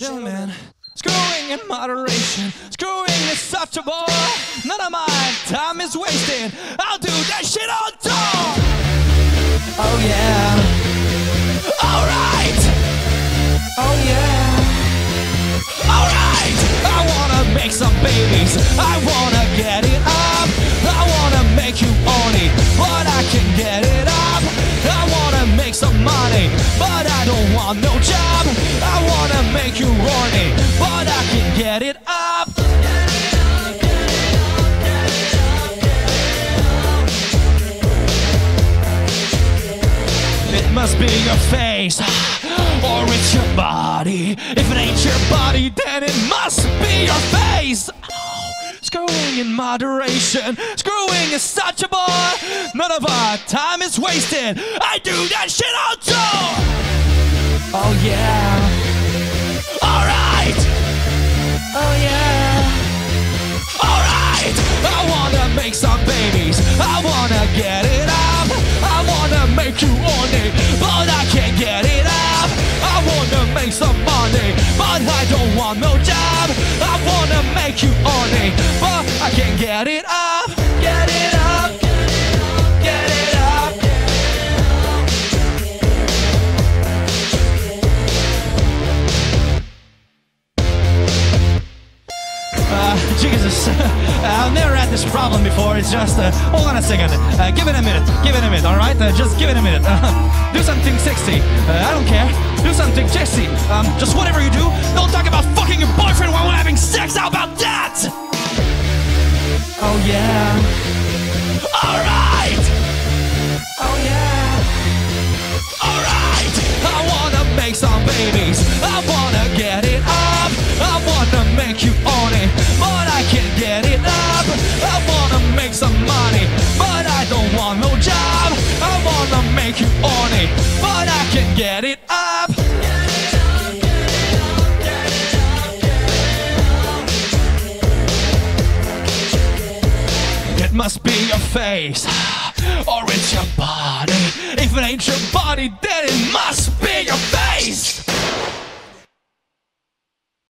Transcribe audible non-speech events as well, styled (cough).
Man. Screwing in moderation. Screwing is such a bore. None of my time is wasted. I'll do that shit on tour. Oh yeah. Alright. Oh yeah. Alright. I wanna make some babies. I wanna get it up. I wanna make you horny, but I can get it up. I wanna make some money, but I don't want no job. It up. It must be your face, or it's your body. If it ain't your body, then it must be your face. Oh, Screwing in moderation, screwing is such a bore. None of our time is wasted. I do that shit on tour. Oh yeah. Make you but I can't get it up. Get it. Get it. Uh, Jesus, (laughs) I've never had this problem before. It's just, uh, hold on a second. Uh, give it a minute. Give it a minute, all right? Uh, just give it a minute. Uh, do something sexy. Uh, I don't care. Do something sexy. Um, just whatever you do, don't talk about fucking your boyfriend while we're having sex. How about that? Oh yeah. Make you but I can't get it up. It must be your face, or it's your body. If it ain't your body, then it must be your face.